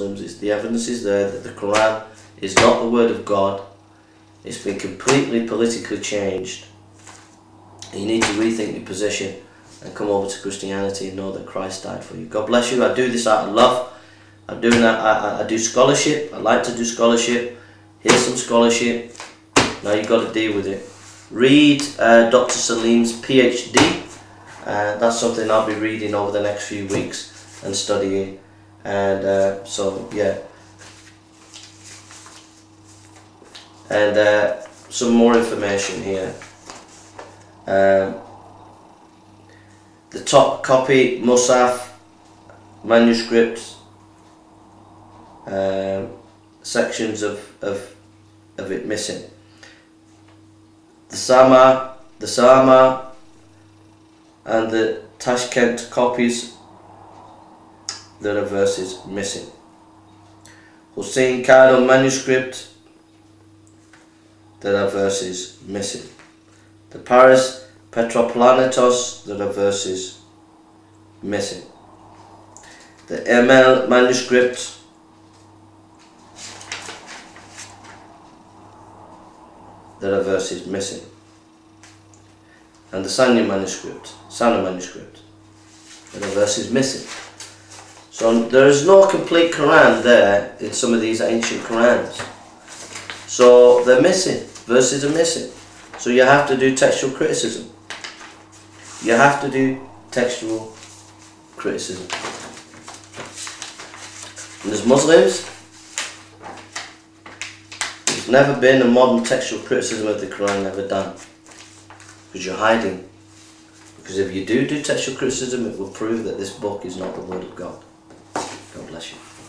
Muslims, it's the evidence is there that the Quran is not the word of God. It's been completely politically changed. You need to rethink your position and come over to Christianity and know that Christ died for you. God bless you. I do this out of love. I'm doing that. I, I, I do scholarship. I like to do scholarship. Here's some scholarship. Now you've got to deal with it. Read uh, Dr. Salim's PhD. Uh, that's something I'll be reading over the next few weeks and studying. And uh, so, yeah. And uh, some more information here. Um, the top copy, Mushaf, manuscripts, um, sections of, of, of it missing. The Sama, the Sama and the Tashkent copies, there are verses missing. Hussein Cairo manuscript, there are verses missing. The Paris Petropolitanus, there are verses missing. The ML manuscript, there are verses missing. And the Sanya manuscript, Sana manuscript, there are verses missing. So there is no complete Quran there in some of these ancient Qurans. So they're missing, verses are missing. So you have to do textual criticism. You have to do textual criticism. And as Muslims, there's never been a modern textual criticism of the Quran ever done. Because you're hiding. Because if you do do textual criticism, it will prove that this book is not the Word of God. God bless you.